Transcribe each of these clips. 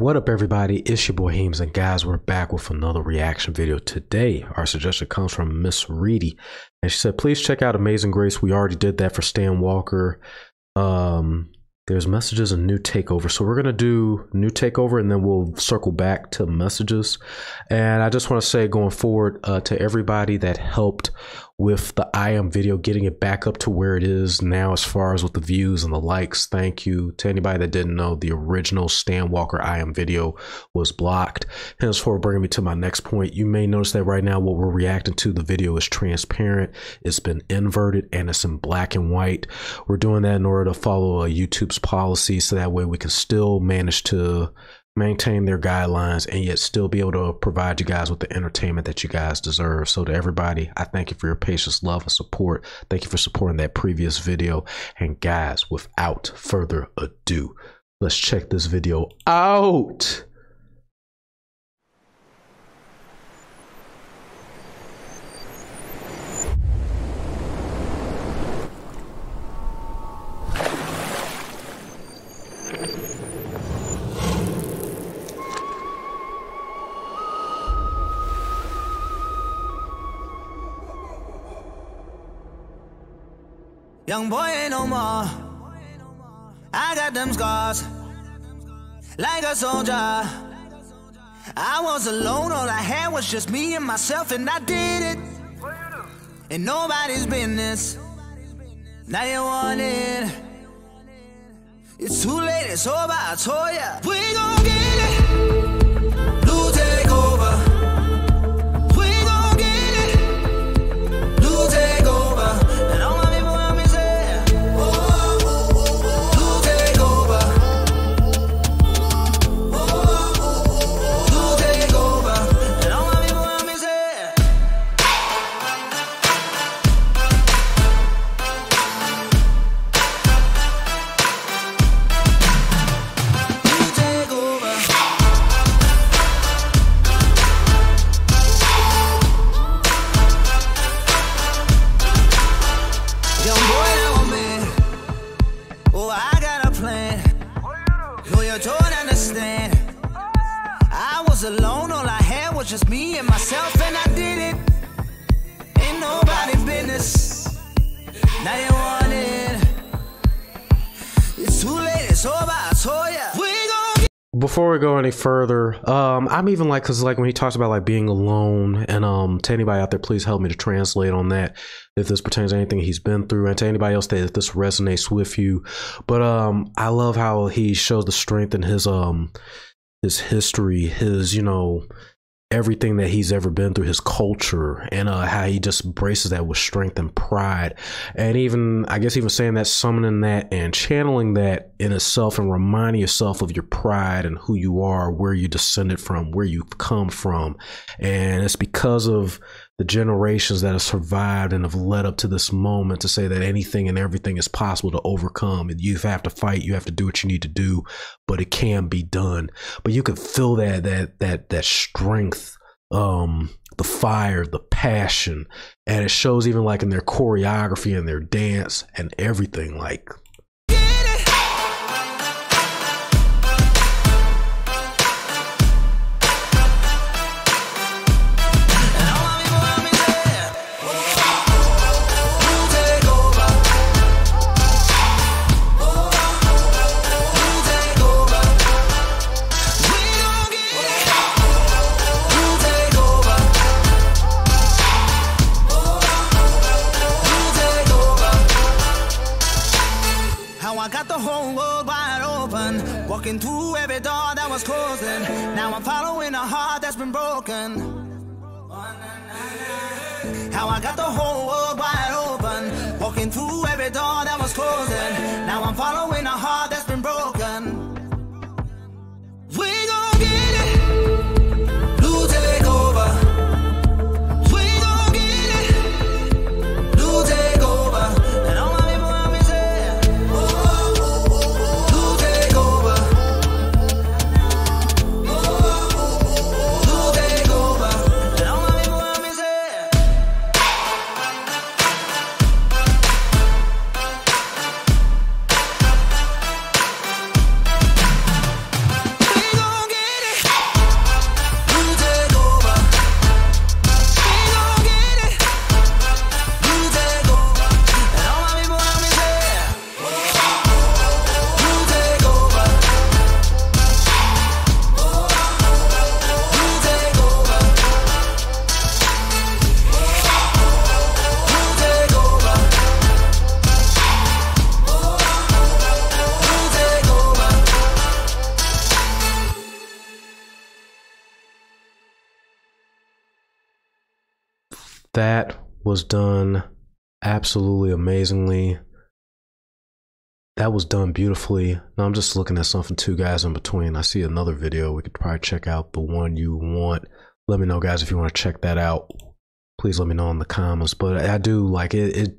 What up, everybody? It's your boy Heemz, and guys, we're back with another reaction video. Today, our suggestion comes from Miss Reedy, and she said, "Please check out Amazing Grace. We already did that for Stan Walker. Um, there's messages and new takeover. So we're gonna do new takeover, and then we'll circle back to messages. And I just want to say, going forward, uh, to everybody that helped with the I am video, getting it back up to where it is now, as far as with the views and the likes. Thank you to anybody that didn't know the original Stan Walker I am video was blocked. Henceforth, bringing me to my next point. You may notice that right now, what we're reacting to, the video is transparent, it's been inverted, and it's in black and white. We're doing that in order to follow a YouTube's policy so that way we can still manage to maintain their guidelines and yet still be able to provide you guys with the entertainment that you guys deserve. So to everybody, I thank you for your patience, love, and support. Thank you for supporting that previous video. And guys, without further ado, let's check this video out. Young boy ain't no more. I got them scars, like a soldier. I was alone, all I had was just me and myself, and I did it. And nobody's business. Now you want it. It's too late, it's over, I told ya. We gon' get it. Before we go any further, um, I'm even like, cause like when he talks about like being alone, and um, to anybody out there, please help me to translate on that if this pertains to anything he's been through, and to anybody else that if this resonates with you. But um, I love how he shows the strength in his um his history, his, you know, everything that he's ever been through, his culture, and uh, how he just braces that with strength and pride. And even, I guess, even saying that, summoning that, and channeling that in itself, and reminding yourself of your pride and who you are, where you descended from, where you've come from. And it's because of the generations that have survived and have led up to this moment to say that anything and everything is possible to overcome. You have to fight, you have to do what you need to do, but it can be done. But you can feel that that that that strength, um, the fire, the passion, and it shows even like in their choreography and their dance and everything. Like Walking through every door that was closing. Now I'm following a heart that's been broken. How I got the whole world wide open. Walking through every door that was done absolutely amazingly. That was done beautifully. Now I'm just looking at something two guys in between. I see another video. We could probably check out the one you want. Let me know, guys, if you want to check that out. Please let me know in the comments. But I do like it. It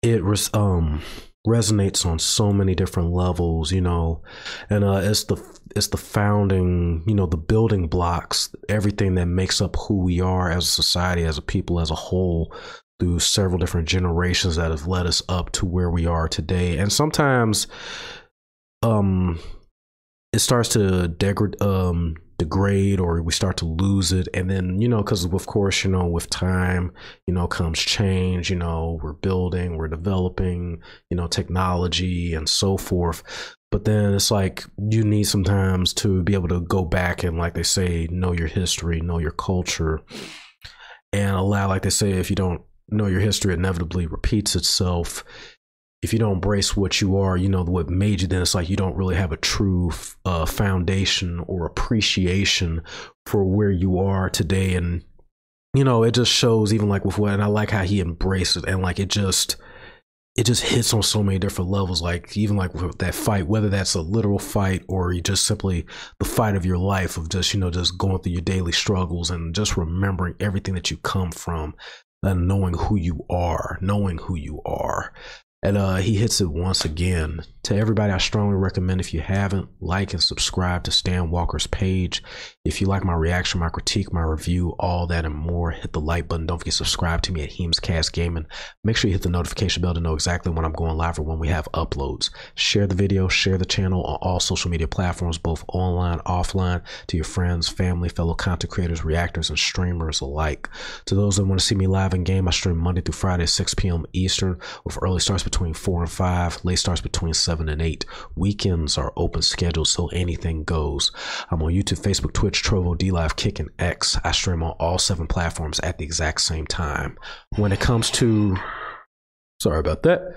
it was um resonates on so many different levels, you know, and uh, it's the it's the founding, you know, the building blocks, everything that makes up who we are as a society, as a people, as a whole, through several different generations that have led us up to where we are today. And sometimes, um, it starts to degrade, um, degrade or we start to lose it. And then you know because of course you know with time you know comes change you know we're building we're developing you know technology and so forth. But then it's like you need sometimes to be able to go back and like they say know your history know your culture and allow like they say if you don't know your history it inevitably repeats itself if you don't embrace what you are, you know, what made you, then it's like you don't really have a true uh, foundation or appreciation for where you are today. And, you know, it just shows even like with what, and I like how he embraces and like it just, it just hits on so many different levels. Like even like with that fight, whether that's a literal fight or you just simply the fight of your life of just, you know, just going through your daily struggles and just remembering everything that you come from and knowing who you are, knowing who you are. And uh, he hits it once again. To everybody, I strongly recommend if you haven't, like and subscribe to Stan Walker's page. If you like my reaction, my critique, my review, all that and more, hit the like button. Don't forget to subscribe to me at HeemzCast Gaming. Make sure you hit the notification bell to know exactly when I'm going live or when we have uploads. Share the video, share the channel on all social media platforms, both online, offline, to your friends, family, fellow content creators, reactors, and streamers alike. To those that want to see me live in game, I stream Monday through Friday, 6 p.m. Eastern, with early starts between 4 and 5, late starts between 7 and 8. Weekends are open scheduled, so anything goes. I'm on YouTube, Facebook, Twitch, Trovo, DLive, Kick, and X. I stream on all seven platforms at the exact same time. When it comes to. Sorry about that.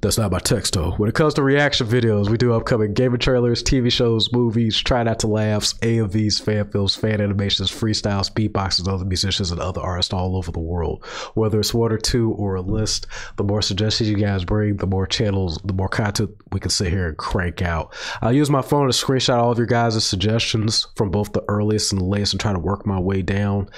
That's not my text though. When it comes to reaction videos, we do upcoming gaming trailers, TV shows, movies, try not to laughs, AMVs, fan films, fan animations, freestyles, beatboxes, other musicians, and other artists all over the world. Whether it's one or two or a list, the more suggestions you guys bring, the more channels, the more content we can sit here and crank out. I'll use my phone to screenshot all of your guys' suggestions from both the earliest and the latest and try to work my way down.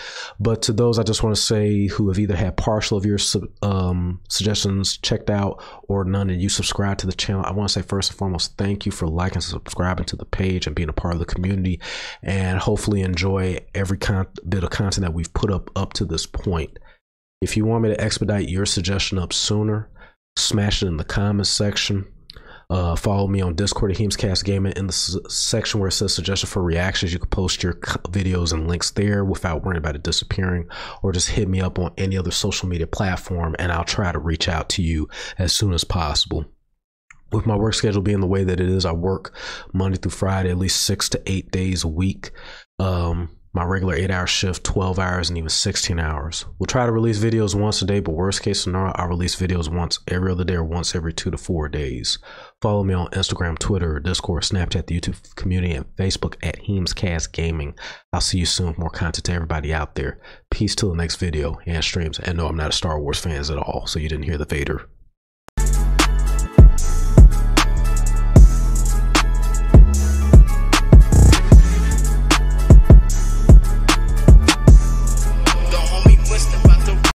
But to those, I just want to say who have either had partial of your um, suggestions checked out or none and you subscribe to the channel, I want to say first and foremost, thank you for liking subscribing to the page and being a part of the community and hopefully enjoy every con- bit of content that we've put up up to this point. If you want me to expedite your suggestion up sooner, smash it in the comments section. Uh, follow me on Discord at HeemzCast Gaming in the s- section where it says suggestion for reactions. You can post your videos and links there without worrying about it disappearing, or just hit me up on any other social media platform and I'll try to reach out to you as soon as possible. With my work schedule being the way that it is, I work Monday through Friday, at least six to eight days a week. Um, my regular eight hour shift, 12 hours, and even 16 hours. We'll try to release videos once a day, but worst case scenario, I'll release videos once every other day or once every two to four days. Follow me on Instagram, Twitter, Discord, Snapchat, the YouTube community, and Facebook at HeemzCast Gaming. I'll see you soon with more content to everybody out there. Peace till the next video and streams. And no, I'm not a Star Wars fan at all, so you didn't hear the Vader